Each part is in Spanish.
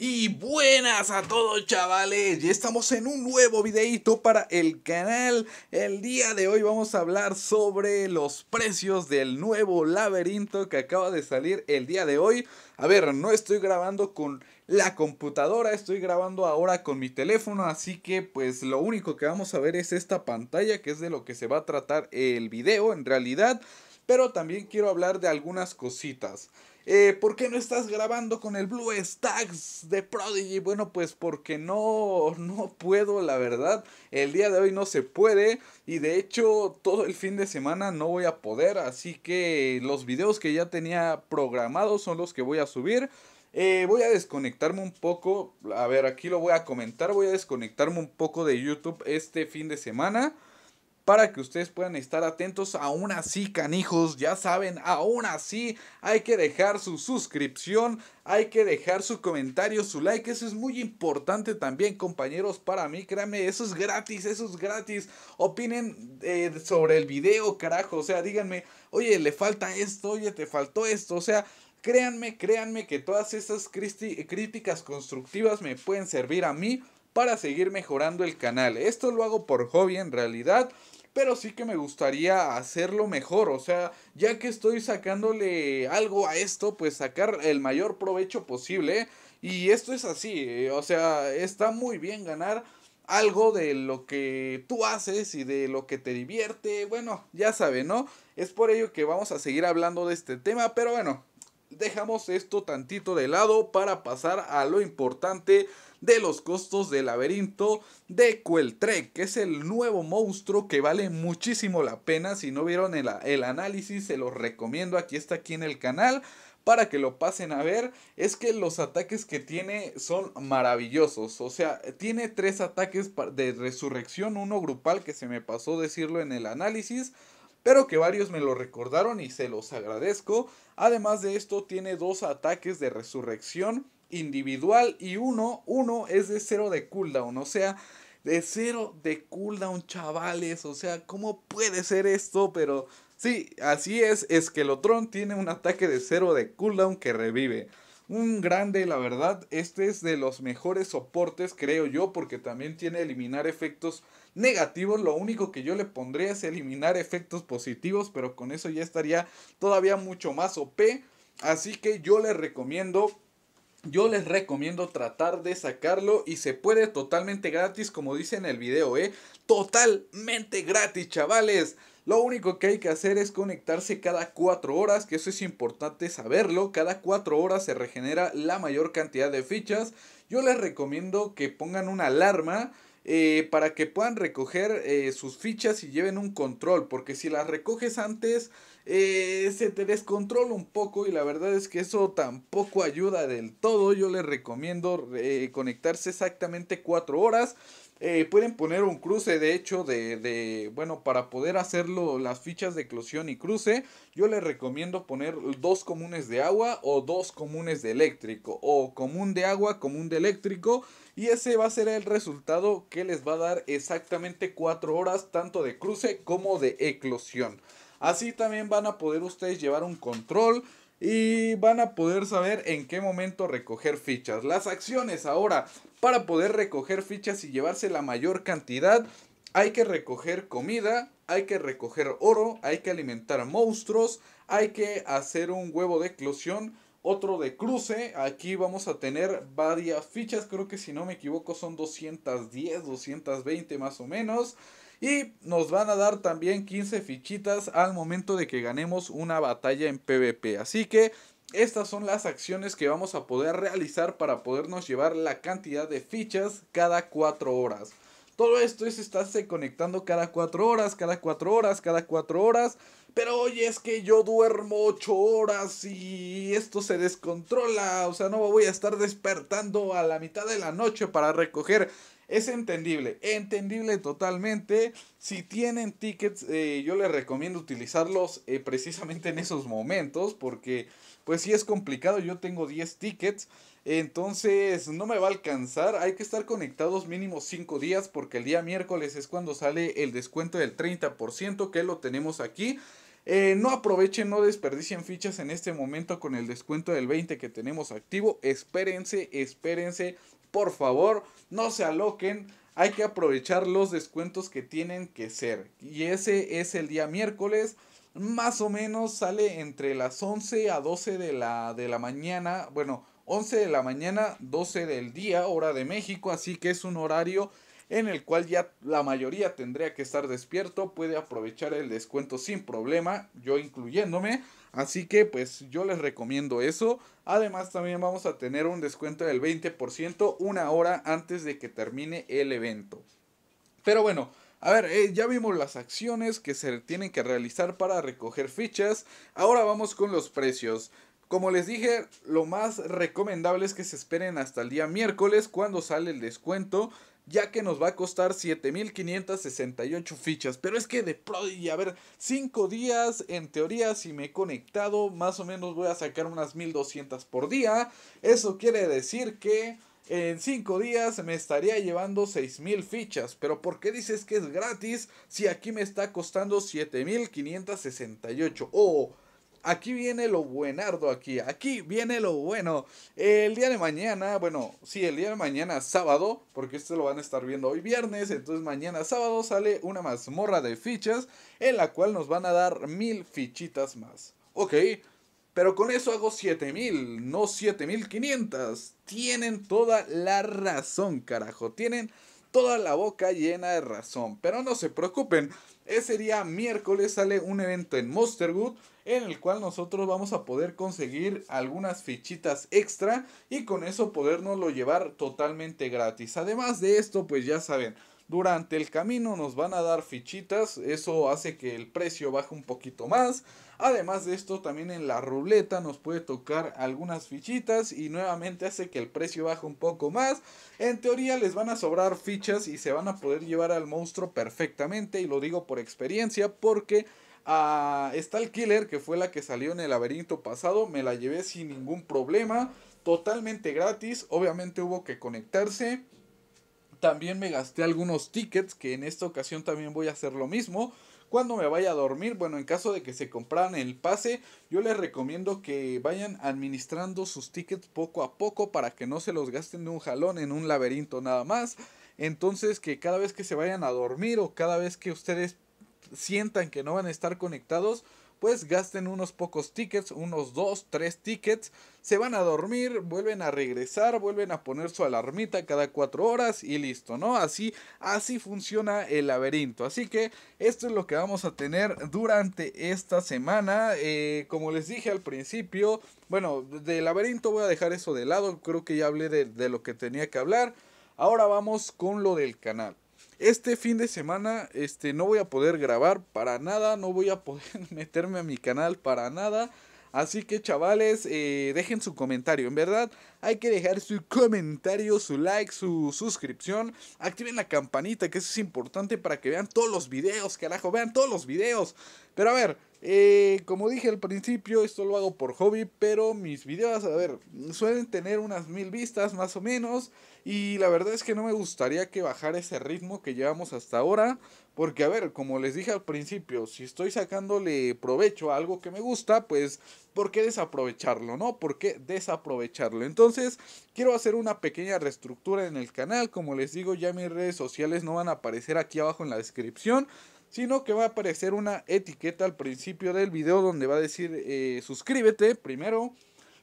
Y buenas a todos chavales, ya estamos en un nuevo videito para el canal. El día de hoy vamos a hablar sobre los precios del nuevo laberinto que acaba de salir el día de hoy. A ver, no estoy grabando con la computadora, estoy grabando ahora con mi teléfono Así que pues lo único que vamos a ver es esta pantalla que es de lo que se va a tratar el video en realidad. Pero también quiero hablar de algunas cositas eh, ¿Por qué no estás grabando con el Blue Stacks de Prodigy? Bueno, pues porque no, no puedo, la verdad. El día de hoy no se puede. Y de hecho, todo el fin de semana no voy a poder. Así que los videos que ya tenía programados son los que voy a subir. Eh, voy a desconectarme un poco. A ver, aquí lo voy a comentar. Voy a desconectarme un poco de YouTube este fin de semana para que ustedes puedan estar atentos. Aún así, canijos, ya saben, aún así hay que dejar su suscripción, hay que dejar su comentario, su like. Eso es muy importante también, compañeros, para mí, créanme, eso es gratis, eso es gratis. Opinen eh, sobre el video, carajo. O sea, díganme, oye, le falta esto, oye, te faltó esto. O sea, créanme, créanme que todas esas críticas constructivas me pueden servir a mí para seguir mejorando el canal. Esto lo hago por hobby en realidad pero sí que me gustaría hacerlo mejor, o sea, ya que estoy sacándole algo a esto, pues sacar el mayor provecho posible. Y esto es así, eh, o sea, está muy bien ganar algo de lo que tú haces y de lo que te divierte. Bueno, ya saben, ¿no? Es por ello que vamos a seguir hablando de este tema, pero bueno, dejamos esto tantito de lado para pasar a lo importante de los costos del laberinto de Queltrek, que es el nuevo monstruo que vale muchísimo la pena. Si no vieron el, el análisis, se los recomiendo. Aquí está aquí en el canal para que lo pasen a ver es que los ataques que tiene son maravillosos. O sea, tiene tres ataques de resurrección, uno grupal que se me pasó decirlo en el análisis, pero que varios me lo recordaron y se los agradezco. Además de esto, tiene dos ataques de resurrección individual y uno, uno es de cero de cooldown, o sea, de cero de cooldown, chavales, o sea, ¿cómo puede ser esto? Pero sí, así es, Esquelotron tiene un ataque de cero de cooldown que revive. Un grande, la verdad, este es de los mejores soportes, creo yo, porque también tiene eliminar efectos negativos. Lo único que yo le pondría es eliminar efectos positivos, pero con eso ya estaría todavía mucho más OP. Así que yo les recomiendo yo les recomiendo tratar de sacarlo y se puede totalmente gratis como dice en el video, ¿eh? Totalmente gratis, chavales. Lo único que hay que hacer es conectarse cada 4 horas, que eso es importante saberlo. Cada 4 horas se regenera la mayor cantidad de fichas. Yo les recomiendo que pongan una alarma eh, para que puedan recoger eh, sus fichas y lleven un control, porque si las recoges antes eh, se te descontrola un poco y la verdad es que eso tampoco ayuda del todo. Yo les recomiendo conectarse exactamente 4 horas. pueden poner un cruce, de hecho, de, de, bueno, para poder hacerlo las fichas de eclosión y cruce, yo les recomiendo poner dos comunes de agua o dos comunes de eléctrico, o común de agua, común de eléctrico, y ese va a ser el resultado que les va a dar exactamente 4 horas tanto de cruce como de eclosión. Así también van a poder ustedes llevar un control y van a poder saber en qué momento recoger fichas. Las acciones ahora, para poder recoger fichas y llevarse la mayor cantidad, hay que recoger comida, hay que recoger oro, hay que alimentar monstruos, hay que hacer un huevo de eclosión otro de cruce. Aquí vamos a tener varias fichas. Creo que si no me equivoco son 210, 220 más o menos. Y nos van a dar también 15 fichitas al momento de que ganemos una batalla en PvP. Así que estas son las acciones que vamos a poder realizar para podernos llevar la cantidad de fichas cada 4 horas. Todo esto es estarse conectando cada 4 horas, cada 4 horas, cada 4 horas. Pero oye, es que yo duermo 8 horas y esto se descontrola. O sea, no voy a estar despertando a la mitad de la noche para recoger. Es entendible, entendible totalmente. Si tienen tickets, eh, yo les recomiendo utilizarlos eh, precisamente en esos momentos. Porque, pues si es complicado. Yo tengo 10 tickets. Entonces no me va a alcanzar. Hay que estar conectados mínimo 5 días porque el día miércoles es cuando sale el descuento del 30% que lo tenemos aquí. Eh, no aprovechen, no desperdicien fichas en este momento con el descuento del 20 que tenemos activo. Espérense, espérense, por favor, no se aloquen. Hay que aprovechar los descuentos que tienen que ser. Y ese es el día miércoles. Más o menos sale entre las 11 a 12 de la, de la mañana. Bueno, 11 de la mañana, 12 del día, hora de México. Así que es un horario en el cual ya la mayoría tendría que estar despierto, puede aprovechar el descuento sin problema, yo incluyéndome. Así que pues yo les recomiendo eso. Además también vamos a tener un descuento del 20% una hora antes de que termine el evento. Pero bueno, a ver, eh, ya vimos las acciones que se tienen que realizar para recoger fichas. Ahora vamos con los precios. Como les dije, lo más recomendable es que se esperen hasta el día miércoles cuando sale el descuento ya que nos va a costar 7568 fichas. Pero es que de Prodigy, a ver, 5 días, en teoría, si me he conectado, más o menos voy a sacar unas 1200 por día. Eso quiere decir que en 5 días me estaría llevando 6000 fichas. Pero ¿por qué dices que es gratis si aquí me está costando 7568? Oh aquí viene lo buenardo aquí, aquí viene lo bueno. El día de mañana, bueno, sí, el día de mañana sábado, porque esto lo van a estar viendo hoy viernes, entonces mañana sábado sale una mazmorra de fichas en la cual nos van a dar mil fichitas más. Ok, pero con eso hago 7000, no 7500. Tienen toda la razón, carajo, tienen toda la boca llena de razón, pero no se preocupen. Ese día miércoles sale un evento en Monsterwood en el cual nosotros vamos a poder conseguir algunas fichitas extra y con eso podernoslo llevar totalmente gratis. Además de esto, pues ya saben, durante el camino nos van a dar fichitas, eso hace que el precio baje un poquito más. Además de esto, también en la ruleta nos puede tocar algunas fichitas y nuevamente hace que el precio baje un poco más. En teoría les van a sobrar fichas y se van a poder llevar al monstruo perfectamente y lo digo por experiencia porque a Stal Killer, que fue la que salió en el laberinto pasado, me la llevé sin ningún problema, totalmente gratis, obviamente hubo que conectarse. También me gasté algunos tickets, que en esta ocasión también voy a hacer lo mismo. Cuando me vaya a dormir, bueno, en caso de que se compraran el pase, yo les recomiendo que vayan administrando sus tickets poco a poco para que no se los gasten de un jalón en un laberinto nada más. Entonces que cada vez que se vayan a dormir o cada vez que ustedes sientan que no van a estar conectados, pues gasten unos pocos tickets, unos dos, tres tickets, se van a dormir, vuelven a regresar, vuelven a poner su alarmita cada cuatro horas y listo, ¿no? Así, así funciona el laberinto. Así que esto es lo que vamos a tener durante esta semana. Eh, como les dije al principio, bueno, del laberinto voy a dejar eso de lado, creo que ya hablé de, de lo que tenía que hablar. Ahora vamos con lo del canal. Este fin de semana este, no voy a poder grabar para nada, no voy a poder meterme a mi canal para nada. Así que chavales, eh, dejen su comentario. En verdad, hay que dejar su comentario, su like, su suscripción. Activen la campanita, que eso es importante para que vean todos los videos, carajo. Vean todos los videos. Pero a ver, eh, como dije al principio, esto lo hago por hobby, pero mis videos, a ver, suelen tener unas mil vistas más o menos. Y la verdad es que no me gustaría que bajara ese ritmo que llevamos hasta ahora. Porque, a ver, como les dije al principio, si estoy sacándole provecho a algo que me gusta, pues, ¿por qué desaprovecharlo, no? ¿Por qué desaprovecharlo? Entonces, quiero hacer una pequeña reestructura en el canal. Como les digo, ya mis redes sociales no van a aparecer aquí abajo en la descripción sino que va a aparecer una etiqueta al principio del video donde va a decir eh, suscríbete primero,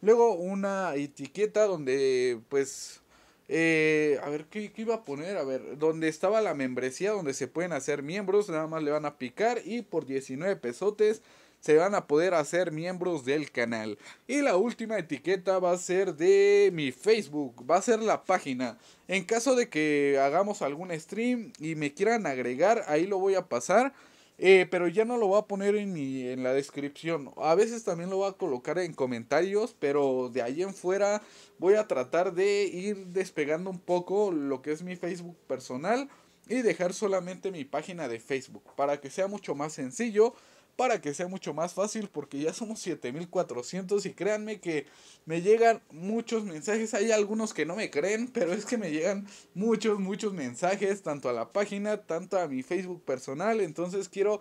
luego una etiqueta donde pues eh, a ver ¿qué, ¿qué, iba a poner, a ver, donde estaba la membresía donde se pueden hacer miembros, nada más le van a picar y por 19 pesotes se van a poder hacer miembros del canal. Y la última etiqueta va a ser de mi Facebook, va a ser la página. En caso de que hagamos algún stream y me quieran agregar, ahí lo voy a pasar. Eh, pero ya no lo voy a poner en, mi, en la descripción. A veces también lo voy a colocar en comentarios, pero de ahí en fuera voy a tratar de ir despegando un poco lo que es mi Facebook personal y dejar solamente mi página de Facebook para que sea mucho más sencillo para que sea mucho más fácil porque ya somos 7400 y créanme que me llegan muchos mensajes, hay algunos que no me creen, pero es que me llegan muchos, muchos mensajes, tanto a la página, tanto a mi Facebook personal, entonces quiero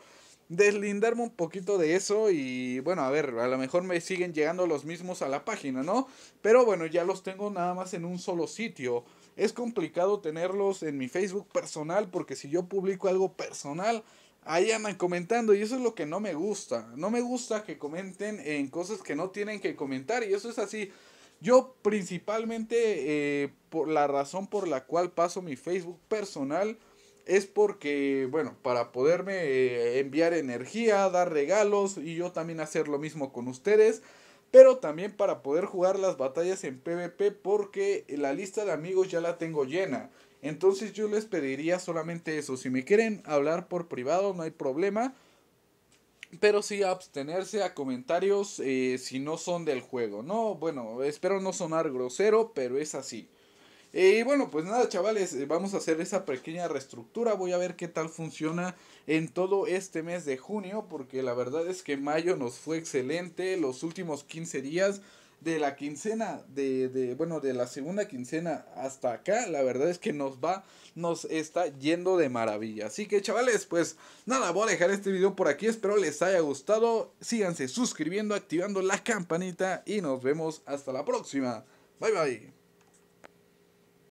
deslindarme un poquito de eso y bueno, a ver, a lo mejor me siguen llegando los mismos a la página, ¿no? Pero bueno, ya los tengo nada más en un solo sitio. Es complicado tenerlos en mi Facebook personal porque si yo publico algo personal, ahí andan comentando y eso es lo que no me gusta. No me gusta que comenten en cosas que no tienen que comentar y eso es así. Yo principalmente eh, por la razón por la cual paso mi Facebook personal es porque, bueno, para poderme eh, enviar energía, dar regalos y yo también hacer lo mismo con ustedes. Pero también para poder jugar las batallas en PvP porque la lista de amigos ya la tengo llena. Entonces yo les pediría solamente eso. Si me quieren hablar por privado no hay problema. Pero sí abstenerse a comentarios eh, si no son del juego. No, bueno, espero no sonar grosero, pero es así. Y bueno, pues nada, chavales, eh, vamos a hacer esa pequeña reestructura. Voy a ver qué tal funciona en todo este mes de junio, porque la verdad es que mayo nos fue excelente. Los últimos 15 días de la quincena, de, de, bueno, de la segunda quincena hasta acá, la verdad es que nos va, nos está yendo de maravilla. Así que chavales, pues nada, voy a dejar este video por aquí, espero les haya gustado. Síganse suscribiendo, activando la campanita y nos vemos hasta la próxima. Bye bye.